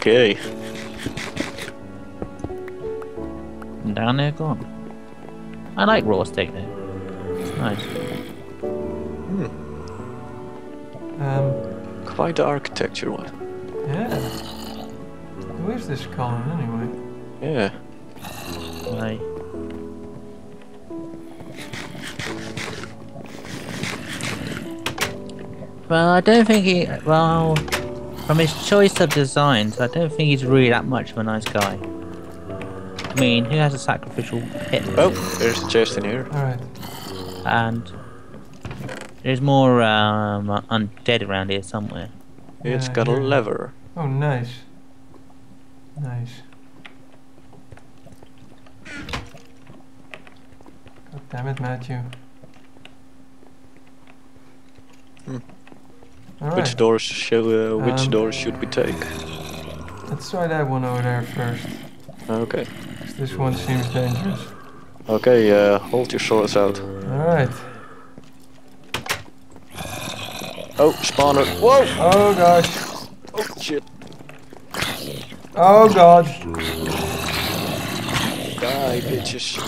Okay. And down there, gone. I like raw steak though. It's nice. Hmm. Um, Quite the architecture one. yeah. Who is this Cullan anyway? Yeah. I, well, I don't think he. Well, from his choice of designs, I don't think he's really that much of a nice guy. I mean, who has a sacrificial pit? Oh, there's a chest in here. Alright. And there's more um, undead around here somewhere. It's got a lever. Oh, nice. Nice. God damn it, Matthew. Hmm. Alright, Which doors show? Uh, which Um, doors should we take? let's try that one over there first. Okay. This one seems dangerous. Okay. Uh, hold your swords out. Alright. Oh, spawner. Whoa! Oh gosh. Oh shit! Oh god. Die, bitches!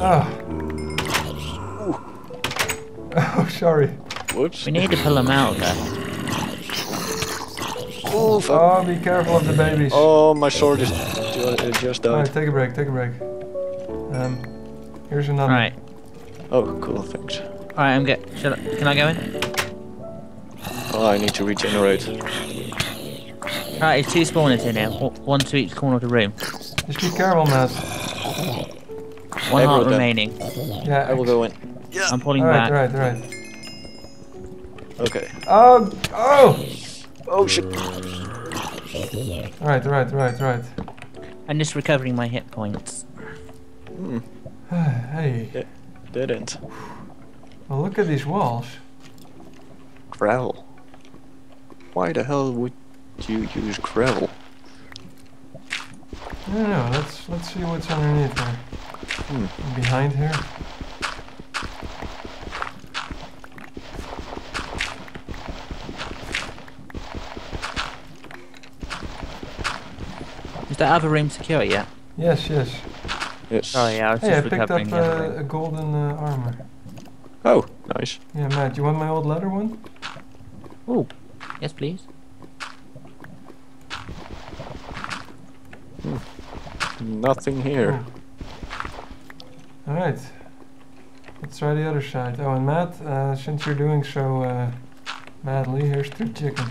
Ah. Oh, sorry. Whoops! We need to pull him out there. Oh! Oh, be careful of the babies. Oh, my sword is just Alright, died. take a break, take a break. Um, here's another. Alright, Oh, cool. Thanks. alright, I'm get. Shall I, can I go in? Oh, I need to regenerate. Alright, there's two spawners in here. One to each corner of the room. Just be careful, Matt. One I heart wrote remaining. Yeah. I will go in. Yeah. I'm pulling Alright, back. alright, alright. Okay. Oh, oh! Oh shit! Right, right, right, right. I'm just recovering my hit points. Hmm. hey, It didn't. well look at these walls. Gravel. Why the hell would you use gravel? I don't know, let's let's see what's underneath there. Hmm. Behind here. Is that other room secure yet? Yes, yes. Yes. Oh yeah, I was Hey, I just picked up recovering uh, a golden uh, armor. Oh, nice. Yeah, Matt, you want my old leather one? Oh, yes please. Nothing here. Alright. Let's try the other side. Oh, and Matt, uh, since you're doing so uh, madly, here's three chicken.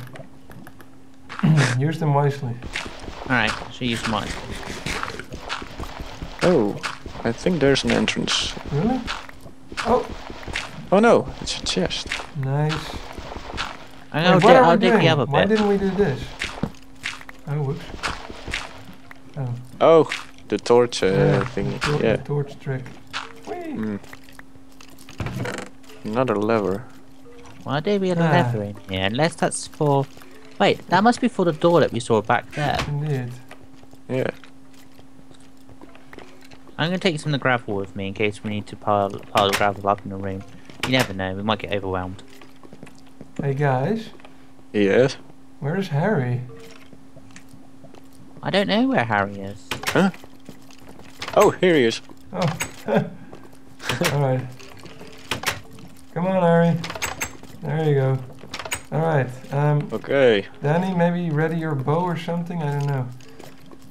Use them wisely. Alright, she'll use mine. Oh, I think there's an entrance. Really? Oh, Oh no, it's a chest. nice. I'm Wait, gonna what dig, are we dig doing? Why bit. didn't we do this? Oh, whoops. Oh, Oh, the torch uh, yeah, thingy. the tor- Yeah. the torch trick. Whee! Mm. Another lever. Why do we have a Ah. lever in here? Unless that's for... Wait, that must be for the door that we saw back there. Indeed. Yeah. I'm gonna take some of the gravel with me in case we need to pile, pile the gravel up in the room. You never know, we might get overwhelmed. Hey guys, Yes. where's Harry? I don't know where Harry is. Huh? Oh, here he is. Oh. Alright. Come on, Harry. There you go. Alright, um, Okay. Danny, maybe ready your bow or something? I don't know.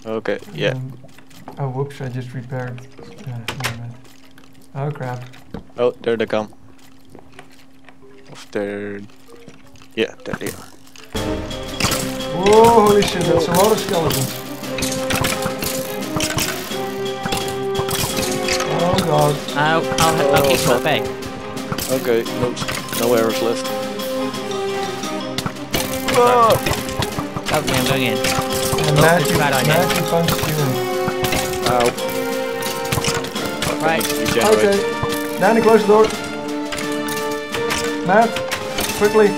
Okay. Yeah. Um, oh, whoops, I just repaired. Uh. Oh, crap. Oh, there they come. Of there. Yeah, there they are. Whoa, holy shit, that's a lot of skeletons. Oh god. I'll, I'll, I'll Oh, keep you at. Okay. No, no arrows left. Oh! Me, I'm going in. And Oh, Matthew, it's bad idea. Matthew punched you. Ow. Right. Okay. Danny, close the door. Matt, quickly.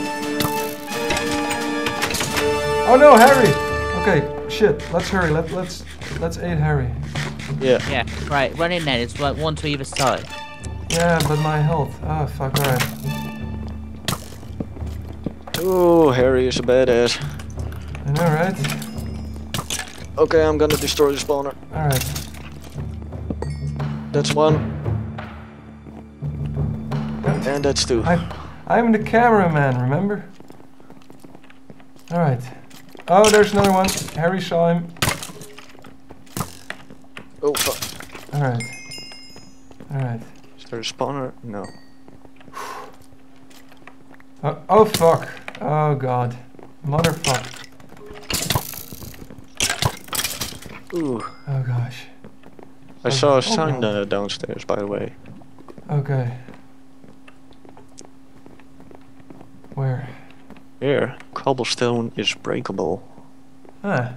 Oh no, Harry! Okay, shit. Let's hurry. Let, let's let's aid Harry. Yeah. Yeah, right, run in there. It's like one to either side. Yeah, but my health. Ah, fuck. Alright. Oh, Harry is a badass. I know, right? Okay, I'm gonna destroy the spawner. Alright. That's one. And that's two. I, I'm the cameraman, remember? Alright. Oh, there's another one. Harry saw him. Oh, fuck. Alright. Alright. Is there a spawner? No. Oh, oh, fuck. Oh, God. Motherfuck. Ooh. Oh, gosh. I saw Oh, a sign God. uh, downstairs, by the way. Okay. Where? Here, cobblestone is breakable. Ah.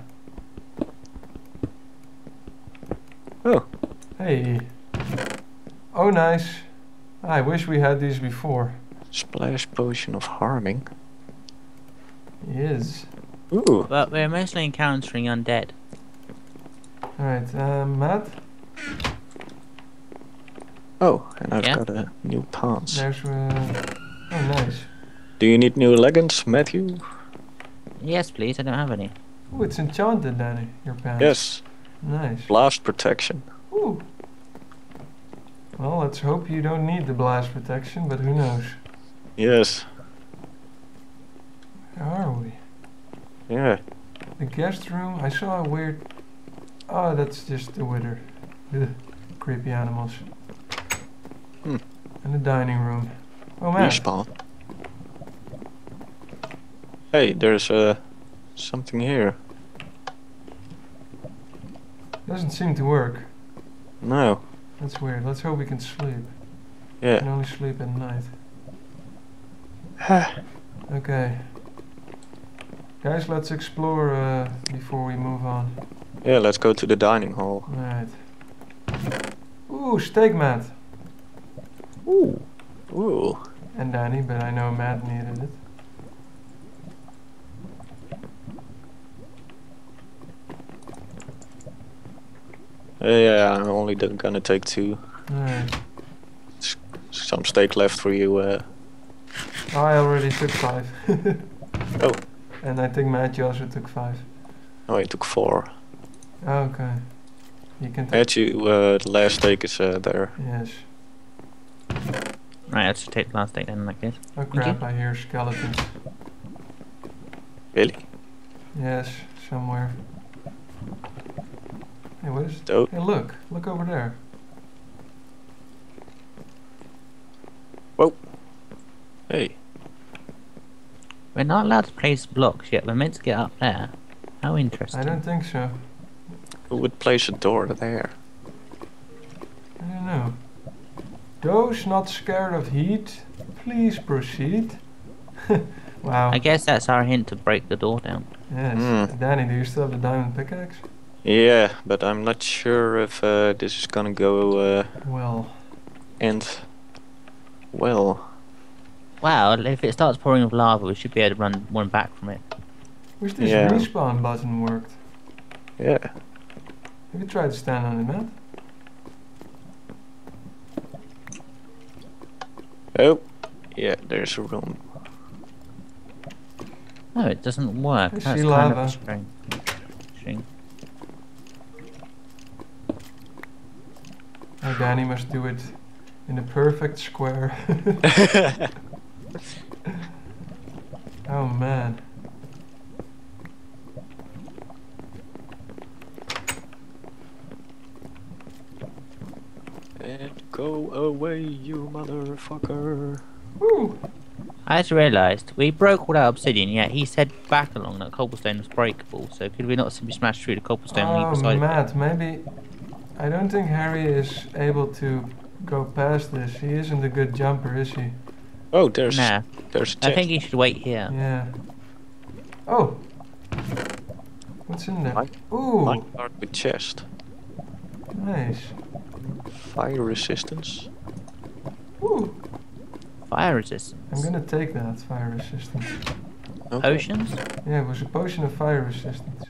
Oh. Hey. Oh, nice. I wish we had these before. Splash potion of harming. Yes. Ooh. But we're mostly encountering undead. Alright, uh, Matt? Oh, and I've Yeah? got a new pants. There's, uh... Oh, nice. Do you need new leggings, Matthew? Yes, please. I don't have any. Oh, it's enchanted, Danny, your pants. Yes. Nice. Blast protection. Ooh. Well, let's hope you don't need the blast protection, but who knows? Yes. Where are we? Yeah. The guest room? I saw a weird... Oh, that's just the wither. Ugh, creepy animals. Hmm. And the dining room. Oh man. Respawn. Hey, there's uh something here. Doesn't seem to work. No. That's weird. Let's hope we can sleep. Yeah. We Yeah. can only sleep at night. Okay. Guys, let's explore uh, before we move on. yeah, let's go to the dining hall. Alright. Ooh, steak mat. Ooh. Ooh. And Danny, but I know Matt needed it. Yeah, I'm only gonna take two. Alright. Some steak left for you. Uh, I already took five. Oh. And I think Matthew also took five. oh, I took four. Okay. You can take. Matthew, uh, the last steak is uh, there. Yes. Right, let's take the last take then in that case. Oh crap, I hear skeletons. Really? Yes, somewhere. Hey, what is Oh, Hey, look. Look over there. hey. We're not allowed to place blocks yet. We're meant to get up there. How interesting. I don't think so. Who would place a door there? I don't know. Those not scared of heat, please proceed. wow. I guess that's our hint to break the door down. yes. Hmm. Danny, do you still have the diamond pickaxe? Yeah, but I'm not sure if uh, this is gonna go uh, Well, And well. Wow, if it starts pouring with lava, we should be able to run one back from it. wish this Yeah. respawn button worked. Yeah. Have you tried to stand on it, Matt? Oh, yeah, there's a room. No, it doesn't work. I That's see kind lava. of strange. Interesting. Oh, Danny must do it in a perfect square. oh man. and go away, you motherfucker. Woo! I just realised we broke all that obsidian, yet he said back along that cobblestone was breakable. So could we not simply smash through the cobblestone on Oh, either side? of it? Matt, maybe. I don't think Harry is able to go past this. He isn't a good jumper, is he? Oh, there's Nah, there's a I chest. I think you should wait here. Yeah. Oh! What's in there? Like- Ooh! Like start with chest. Nice. Fire resistance. Ooh! Fire resistance. I'm gonna take that, fire resistance. Okay. Potions? Yeah, it was a potion of fire resistance.